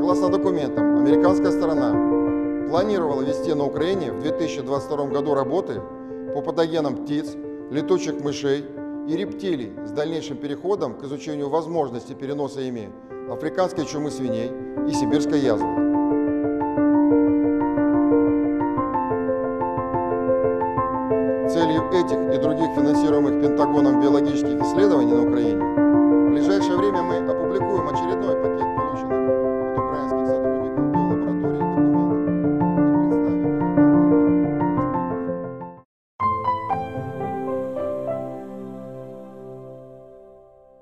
Согласно документам, американская сторона планировала вести на Украине в 2022 году работы по патогенам птиц, летучих мышей и рептилий с дальнейшим переходом к изучению возможности переноса ими африканской чумы свиней и сибирской язвы. Целью этих и других финансируемых Пентагоном биологических исследований на Украине в ближайшее время мы опубликуем